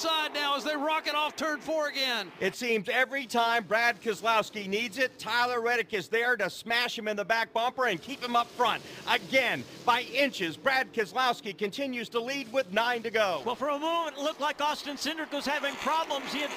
side now as they rocket off turn four again. It seems every time Brad Keselowski needs it, Tyler Reddick is there to smash him in the back bumper and keep him up front. Again, by inches, Brad Keselowski continues to lead with nine to go. Well, for a moment, it looked like Austin Cindric was having problems. He had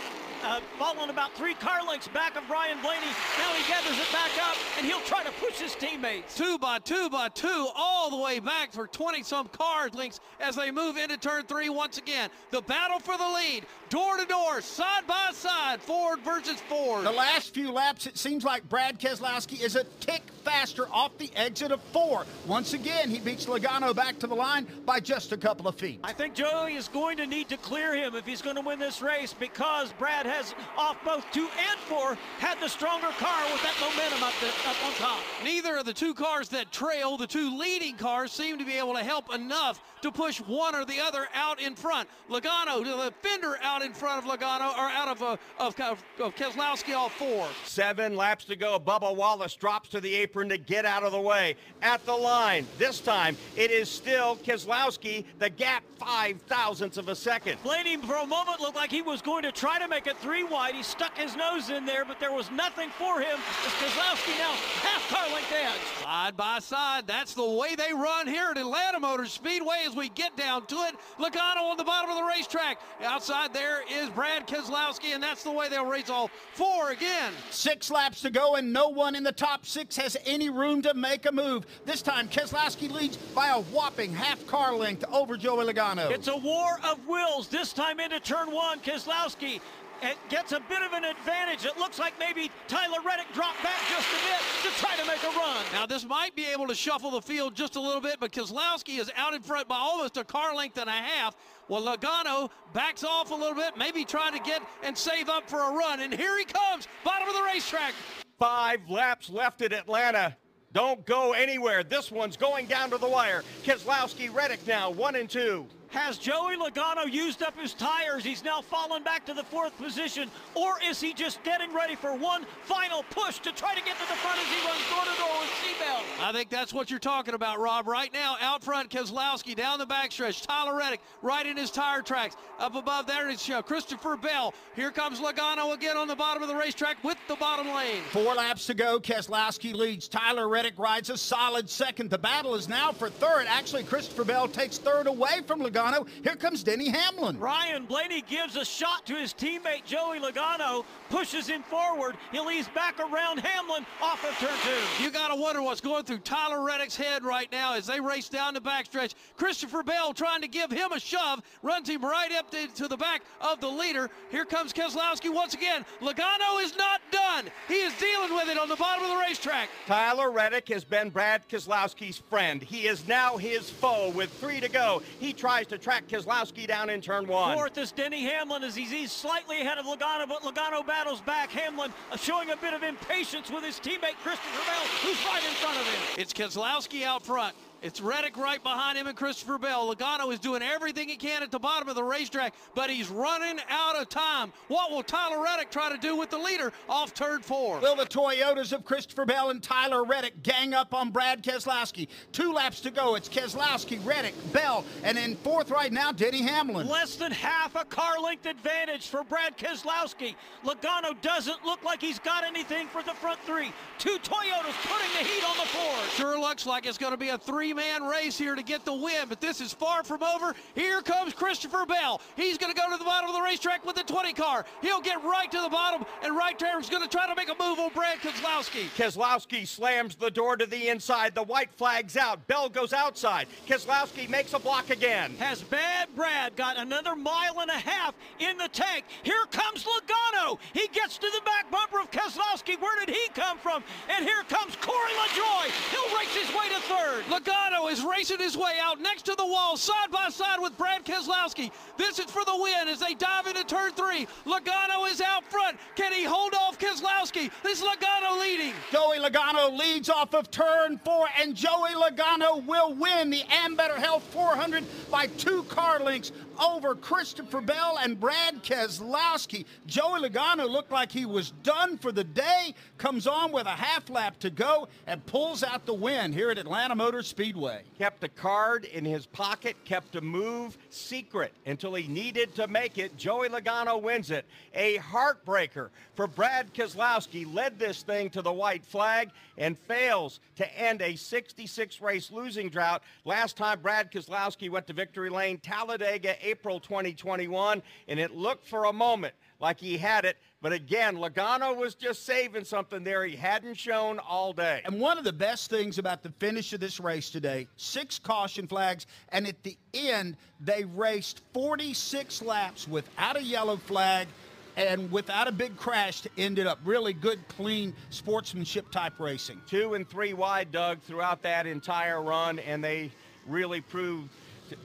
uh, fallen about three car lengths back of Ryan Blaney. Now he gathers it back up, and he'll try to push his teammates. Two by two by two, all the way back for 20 some car lengths as they move into turn three once again. The battle for the lead, door to door, side by side, Ford versus Ford. The last few laps, it seems like Brad Keselowski is a tick faster off the exit of four. Once again, he beats Logano back to the line by just a couple of feet. I think Joey is going to need to clear him if he's going to win this race because Brad has off both two and four had the stronger car with that momentum up, the, up on top. Neither of the two cars that trail, the two leading cars, seem to be able to help enough to push one or the other out in front. Logano, the fender out in front of Logano, or out of, uh, of, of, of Keselowski all four. Seven laps to go. Bubba Wallace drops to the apron to get out of the way. At the line, this time it is still Keselowski, the gap five thousandths of a second. Blaney for a moment looked like he was going to try to make it three wide. He stuck his nose in there, but there was nothing for him as Keselowski now half car length edge. Side by side, that's the way they run here at Atlanta Motor Speedway as we get down to it. Logano on the bottom of the racetrack. Outside there is Brad Keselowski, and that's the way they'll race all four again. Six laps to go, and no one in the top six has any room to make a move. This time, Keselowski leads by a whopping half car length over Joey Logano. It's a war of wills. This time into turn one, Keselowski it gets a bit of an advantage. It looks like maybe Tyler Reddick dropped back just a bit to try to make a run. Now, this might be able to shuffle the field just a little bit, but Keselowski is out in front by almost a car length and a half. Well, Logano backs off a little bit, maybe trying to get and save up for a run. And here he comes, bottom of the racetrack. Five laps left at Atlanta. Don't go anywhere. This one's going down to the wire. Keselowski, Reddick now, one and two. Has Joey Logano used up his tires? He's now fallen back to the fourth position. Or is he just getting ready for one final push to try to get to the front as he runs door to door with Seabell? I think that's what you're talking about, Rob. Right now, out front, Keselowski down the backstretch. Tyler Reddick right in his tire tracks. Up above there is uh, Christopher Bell. Here comes Logano again on the bottom of the racetrack with the bottom lane. Four laps to go. Keselowski leads. Tyler Reddick rides a solid second. The battle is now for third. Actually, Christopher Bell takes third away from Logano. Here comes Denny Hamlin. Ryan Blaney gives a shot to his teammate Joey Logano, pushes him forward. He leaves back around Hamlin off of turn two. You got to wonder what's going through Tyler Reddick's head right now as they race down the backstretch. Christopher Bell trying to give him a shove, runs him right up to, to the back of the leader. Here comes Keselowski once again. Logano is not done. He is dealing with it on the bottom of the racetrack. Tyler Reddick has been Brad Keselowski's friend. He is now his foe with three to go. He tries to track Keselowski down in turn one. Fourth is Denny Hamlin as he's, he's slightly ahead of Logano, but Logano battles back. Hamlin uh, showing a bit of impatience with his teammate Christopher Bell, who's right in front of him. It's Keselowski out front. It's Reddick right behind him and Christopher Bell. Logano is doing everything he can at the bottom of the racetrack, but he's running out of time. What will Tyler Reddick try to do with the leader off turn four? Will the Toyotas of Christopher Bell and Tyler Reddick gang up on Brad Keselowski? Two laps to go. It's Keselowski, Reddick, Bell, and in fourth right now, Denny Hamlin. Less than half a car length advantage for Brad Keselowski. Logano doesn't look like he's got anything for the front three. Two Toyotas putting the heat on the Ford. Sure looks like it's going to be a three three-man race here to get the win, but this is far from over. Here comes Christopher Bell. He's going to go to the bottom of the racetrack with the 20 car. He'll get right to the bottom, and right there is going to try to make a move on Brad Keselowski. Keselowski slams the door to the inside. The white flag's out. Bell goes outside. Keselowski makes a block again. Has Bad Brad got another mile and a half in the tank? Here comes Logano. He gets to the back bumper of Keselowski. Where did he come from? And here comes Corey LaJoie. He'll race his way to third. Logano is racing his way out next to the wall, side by side with Brad Keselowski. This is for the win as they dive into turn three. Logano is out front. Can he hold off Keselowski? This is Logano leading. Joey Logano leads off of turn four, and Joey Logano will win the Ambetter Health 400 by two car lengths over Christopher Bell and Brad Keselowski. Joey Logano Logano looked like he was done for the day, comes on with a half lap to go, and pulls out the win here at Atlanta Motor Speedway. Kept a card in his pocket, kept a move secret until he needed to make it. Joey Logano wins it. A heartbreaker for Brad Keselowski. Led this thing to the white flag and fails to end a 66 race losing drought. Last time Brad Keselowski went to victory lane, Talladega, April 2021, and it looked for a moment like he had it. But again, Logano was just saving something there he hadn't shown all day. And one of the best things about the finish of this race today, six caution flags, and at the end, they raced 46 laps without a yellow flag and without a big crash to end it up really good, clean sportsmanship type racing. Two and three wide, Doug, throughout that entire run, and they really proved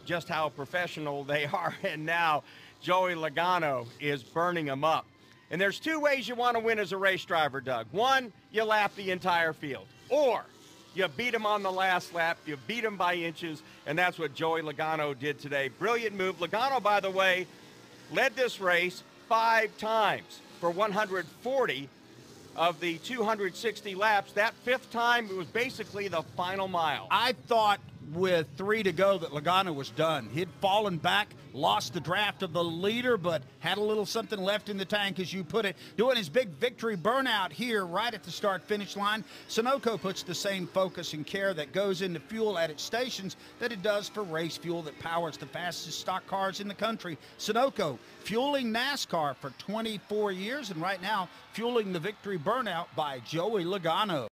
just how professional they are. And now Joey Logano is burning them up. And there's two ways you want to win as a race driver, Doug. One, you lap the entire field, or you beat him on the last lap, you beat him by inches, and that's what Joey Logano did today. Brilliant move. Logano, by the way, led this race five times for 140 of the 260 laps. That fifth time, it was basically the final mile. I thought with three to go that Logano was done. He'd fallen back, lost the draft of the leader, but had a little something left in the tank, as you put it. Doing his big victory burnout here right at the start finish line. Sunoco puts the same focus and care that goes into fuel at its stations that it does for race fuel that powers the fastest stock cars in the country. Sunoco fueling NASCAR for 24 years, and right now fueling the victory burnout by Joey Logano.